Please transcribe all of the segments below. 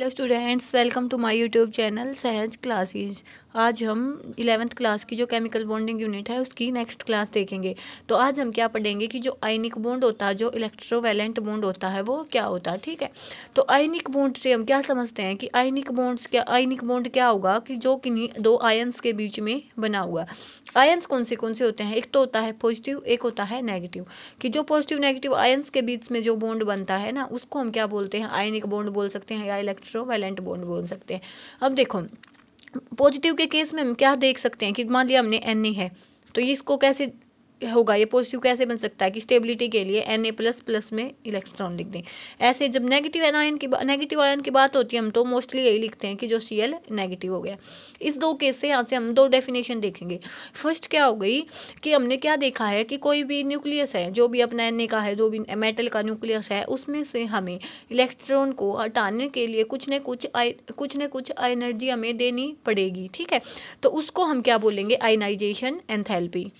Hello students, welcome to my YouTube channel Sahaj Classes. आज हम eleventh class की जो केमिकल बॉन्डिंग यूनिट है उसकी नेक्स्ट क्लास देखेंगे तो आज हम क्या पढ़ेंगे कि जो आयनिक बॉन्ड होता है जो इलेक्ट्रोवेलेंट बॉन्ड होता है वो क्या होता है ठीक है तो आयनिक बॉन्ड से हम क्या समझते हैं कि आयनिक बॉन्ड्स क्या आयनिक बॉन्ड क्या होगा कि जो कि दो आयन्स के बीच में बना हुआ आयन्स कौन से कौन से होते हैं एक तो होता है पॉजिटिव एक होता है नेगेटिव कि जो पॉजिटिव नेगेटिव आयन्स के बीच में जो बॉन्ड बनता है ना उसको हम क्या बोलते हैं आयनिक बॉन्ड बोल सकते हैं या इलेक्ट्रोवेलेंट बॉन्ड बोल सकते हैं अब देखो पॉजिटिव के केस में हम क्या देख सकते हैं कि मान लिया हमने एन ए है तो ये इसको कैसे होगा ये पॉजिटिव कैसे बन सकता है कि स्टेबिलिटी के लिए एन ए प्लस प्लस में इलेक्ट्रॉन लिख दें ऐसे जब नेगेटिव एनायन की नेगेटिव आयन की बात होती है हम तो मोस्टली यही लिखते हैं कि जो सी एल नेगेटिव हो गया इस दो केस से यहाँ से हम दो डेफिनेशन देखेंगे फर्स्ट क्या हो गई कि हमने क्या देखा है कि कोई भी न्यूक्लियस है जो भी अपना एन ए का है जो भी मेटल का न्यूक्लियस है उसमें से हमें इलेक्ट्रॉन को हटाने के लिए कुछ न कुछ आई कुछ न कुछ एनर्जी हमें देनी पड़ेगी ठीक है तो उसको हम क्या बोलेंगे ionisation enthalpy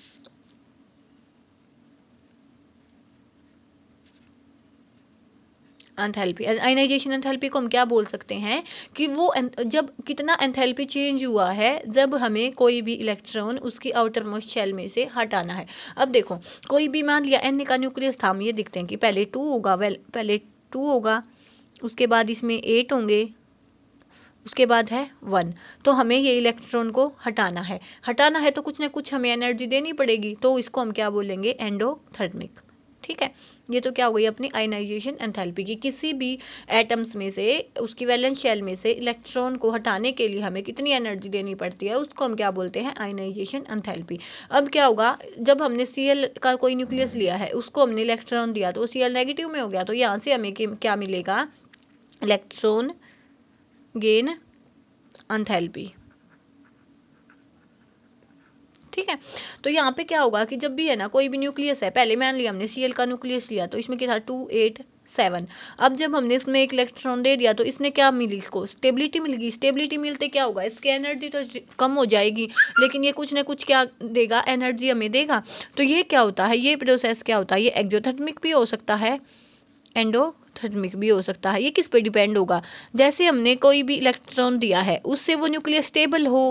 enthalpy ionisation enthalpy को हम क्या बोल सकते हैं कि वो जब कितना एंथैल्पी चेंज हुआ है जब हमें कोई भी इलेक्ट्रॉन उसकी आउटर मोस्ट शेल में से हटाना है अब देखो कोई भी मान लिया एन का न्यूक्लियस था ये दिखते हैं कि पहले टू होगा वेल पहले टू होगा उसके बाद इसमें एट होंगे उसके बाद है वन तो हमें ये इलेक्ट्रॉन को हटाना है हटाना है तो कुछ ना कुछ हमें एनर्जी देनी पड़ेगी तो इसको हम क्या बोलेंगे एंडोथर्मिक ठीक है ये तो क्या हो गई अपनी आयनाइजेशन एंथैल्पी की किसी भी एटम्स में से उसकी वैलेंस शेल में से इलेक्ट्रॉन को हटाने के लिए हमें कितनी एनर्जी देनी पड़ती है उसको हम क्या बोलते हैं आयनाइजेशन एंथैल्पी अब क्या होगा जब हमने सी का कोई न्यूक्लियस लिया है उसको हमने इलेक्ट्रॉन दिया तो सी नेगेटिव में हो गया तो यहाँ से हमें क्या मिलेगा इलेक्ट्रॉन गेन एंथैल्पी है तो यहाँ पे क्या होगा कि जब भी है ना कोई भी न्यूक्लियस है पहले मैंने लिया हमने सी का न्यूक्लियस लिया तो इसमें क्या था टू एट सेवन अब जब हमने इसमें एक इलेक्ट्रॉन दे दिया तो इसने क्या मिली इसको स्टेबिलिटी मिल गई स्टेबिलिटी मिलते क्या होगा इसकी एनर्जी तो कम हो जाएगी लेकिन ये कुछ ना कुछ क्या देगा एनर्जी हमें देगा तो ये क्या होता है ये प्रोसेस क्या होता है ये एक्जोथर्मिक भी हो सकता है एंडो थर्मिक भी हो सकता है ये किस पे डिपेंड होगा जैसे हमने कोई भी इलेक्ट्रॉन दिया है उससे वो न्यूक्लियर स्टेबल हो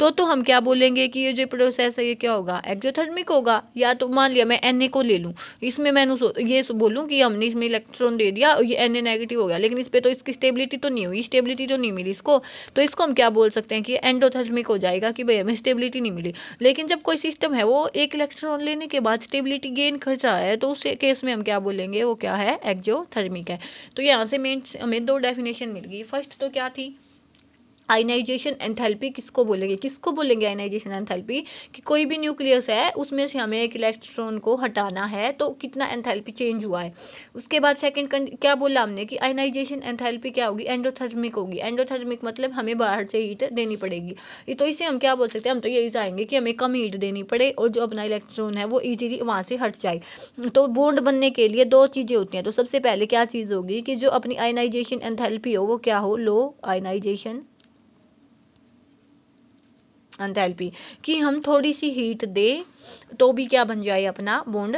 तो तो हम क्या बोलेंगे कि ये जो प्रोसेस है ये क्या होगा एक्जोथर्मिक होगा या तो मान लिया मैं एन को ले लूँ इसमें मैंने ये बोलूँ कि हमने इसमें इलेक्ट्रॉन दे दिया और ये एन नेगेटिव हो गया लेकिन इस पर तो इसकी स्टेबिलिटी तो नहीं हुई स्टेबिलिटी तो नहीं मिली इसको तो इसको हम क्या बोल सकते हैं कि एंडोथर्मिक हो जाएगा कि भाई हमें स्टेबिलिटी नहीं मिली लेकिन जब कोई सिस्टम है वो एक इलेक्ट्रॉन लेने के बाद स्टेबिलिटी गेन कर रहा है तो उस केस में हम क्या बोलेंगे वो क्या है एक्जोथर्मिक है है तो यहाँ से मेन हमें दो डेफिनेशन मिल गई फर्स्ट तो क्या थी आइनाइजेशन एंथैल्पी किसको बोलेंगे किसको बोलेंगे आइनाइजेशन एंथैल्पी कि कोई भी न्यूक्लियस है उसमें से हमें एक इलेक्ट्रॉन को हटाना है तो कितना एंथैल्पी चेंज हुआ है उसके बाद सेकंड क्या बोला हमने कि आइनाइजेशन एंथैल्पी क्या होगी एंडोथर्मिक होगी एंडोथर्मिक मतलब हमें बाहर से हीट देनी पड़ेगी तो इसे हम क्या बोल सकते हैं हम तो यही चाहेंगे कि हमें कम हीट देनी पड़े और जो अपना इलेक्ट्रॉन है वो ईजिली वहाँ से हट जाए तो बोन्ड बनने के लिए दो चीज़ें होती हैं तो सबसे पहले क्या चीज़ होगी कि जो अपनी आइनाइजेशन एंथैल्पी हो वो क्या हो लो आइनाइजेशन एंथैल्पी कि हम थोड़ी सी हीट दे तो भी क्या बन जाए अपना बोंड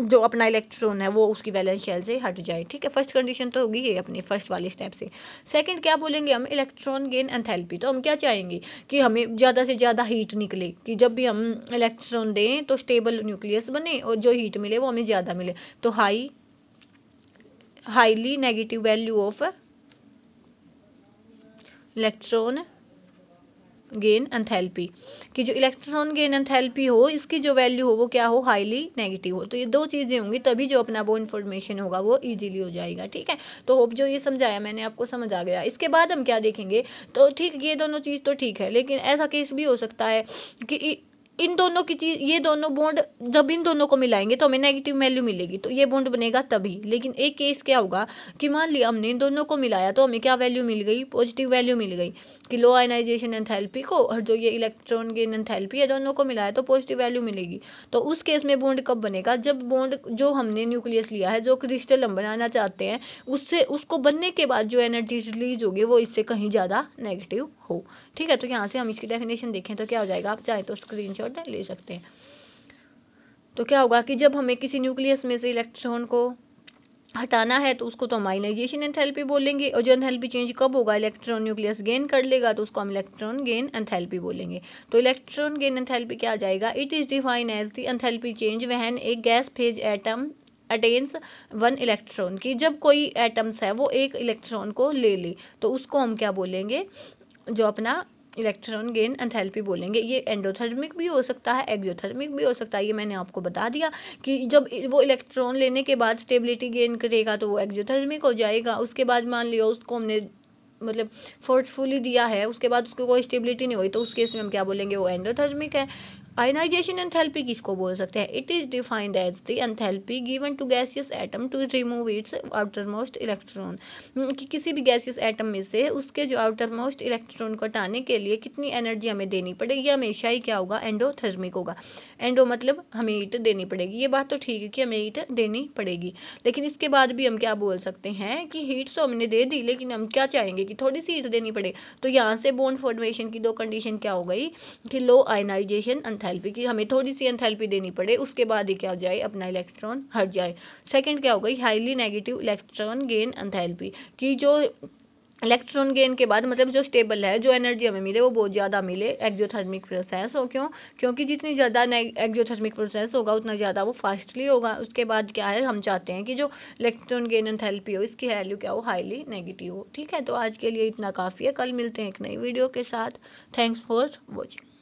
जो अपना इलेक्ट्रॉन है वो उसकी वैलेंस शेल से हट जाए ठीक है फर्स्ट कंडीशन तो होगी ये अपनी फर्स्ट वाली स्टेप से सेकंड क्या बोलेंगे हम इलेक्ट्रॉन गेन एंथैल्पी तो हम क्या चाहेंगे कि हमें ज़्यादा से ज़्यादा हीट निकले कि जब भी हम इलेक्ट्रॉन दें तो स्टेबल न्यूक्लियस बने और जो हीट मिले वो हमें ज़्यादा मिले तो high highly negative value of electron gain enthalpy कि जो इलेक्ट्रॉन गेन एंथैल्पी हो इसकी जो वैल्यू हो वो क्या हो हाईली नेगेटिव हो तो ये दो चीज़ें होंगी तभी जो अपना वो इन्फॉर्मेशन होगा वो ईजिली हो जाएगा ठीक है तो होप जो ये समझाया मैंने आपको समझ आ गया इसके बाद हम क्या देखेंगे तो ठीक ये दोनों चीज़ तो ठीक है लेकिन ऐसा केस भी हो सकता है कि इन दोनों की चीज ये दोनों बॉन्ड जब इन दोनों को मिलाएंगे तो हमें नेगेटिव वैल्यू मिलेगी तो ये बॉन्ड बनेगा तभी लेकिन एक केस क्या होगा कि मान लिया हमने इन दोनों को मिलाया तो हमें क्या वैल्यू मिल गई पॉजिटिव वैल्यू मिल गई कि लो आयनाइजेशन एंथैल्पी को और जो ये इलेक्ट्रॉन गेन एंथैल्पी है दोनों को मिलाया तो पॉजिटिव वैल्यू मिलेगी तो उस केस में बॉन्ड कब बनेगा जब बॉन्ड जो हमने न्यूक्लियस लिया है जो क्रिस्टल हम बनाना चाहते हैं उससे उसको बनने के बाद जो एनर्जी रिलीज होगी वो इससे कहीं ज़्यादा नेगेटिव हो ठीक है तो यहाँ से हम इसकी डेफिनेशन देखें तो क्या हो जाएगा आप चाहें तो शॉट ले सकते हैं तो क्या होगा कि जब हमें किसी न्यूक्लियस में से इलेक्ट्रॉन को हटाना है तो उसको तो हम आइनाइजेशन एंथैल्पी बोलेंगे और जो एंथैल्पी चेंज कब होगा इलेक्ट्रॉन न्यूक्लियस गेन कर लेगा तो उसको हम इलेक्ट्रॉन गेन एंथैल्पी बोलेंगे तो इलेक्ट्रॉन गेन एंथैल्पी क्या आ जाएगा it is define as the enthalpy change when एक gas phase atom attains one electron की जब कोई एटम्स है वो एक इलेक्ट्रॉन को ले ले तो उसको हम क्या बोलेंगे जो अपना इलेक्ट्रॉन गेन एंथैल्पी बोलेंगे ये एंडोथर्मिक भी हो सकता है एक्जोथर्मिक भी हो सकता है ये मैंने आपको बता दिया कि जब वो इलेक्ट्रॉन लेने के बाद स्टेबिलिटी गेन करेगा तो वो एक्जोथर्मिक हो जाएगा उसके बाद मान लियो उसको हमने मतलब फोर्सफुली दिया है उसके बाद उसको कोई स्टेबिलिटी नहीं हुई तो उस केस में हम क्या बोलेंगे वो एंडोथर्मिक है आयनाइजेशन एंथैल्पी किसको बोल सकते हैं it is defined as the enthalpy given to gaseous atom to remove its outermost electron कि किसी भी गैसियस एटम में से उसके जो आउटर मोस्ट इलेक्ट्रॉन को हटाने के लिए कितनी एनर्जी हमें देनी पड़ेगी हमेशा ही क्या होगा एंडोथर्मिक होगा एंडो मतलब हमें ईट देनी पड़ेगी ये बात तो ठीक है कि हमें ईट देनी पड़ेगी लेकिन इसके बाद भी हम क्या बोल सकते हैं कि हीट तो हमने दे दी लेकिन हम क्या चाहेंगे कि थोड़ी सी हीट देनी पड़े तो यहाँ से बोन फॉर्मेशन की दो कंडीशन क्या हो गई कि लो आयनाइजेशन अंथैल्पी एंथैल्पी की हमें थोड़ी सी एंथैल्पी देनी पड़े उसके बाद ही क्या हो जाए अपना इलेक्ट्रॉन हट जाए सेकंड क्या हो गई highly negative electron gain enthalpy की जो इलेक्ट्रॉन गेन के बाद मतलब जो स्टेबल है जो एनर्जी हमें मिले वो बहुत ज़्यादा मिले एक्जोथर्मिक प्रोसेस हो क्यों क्योंकि जितनी ज़्यादा एक्जोथर्मिक प्रोसेस होगा उतना ज़्यादा वो फास्टली होगा उसके बाद क्या है हम चाहते हैं कि जो इलेक्ट्रॉन गेन एंथैल्पी हो इसकी वैल्यू क्या हो हाईली नेगेटिव हो ठीक है तो आज के लिए इतना काफ़ी है कल मिलते हैं एक नई वीडियो के साथ थैंक्स फॉर वॉचिंग